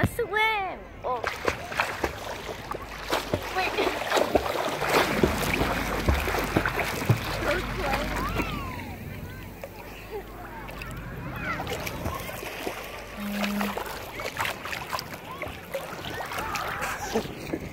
wanna swim. Oh. Wait. so.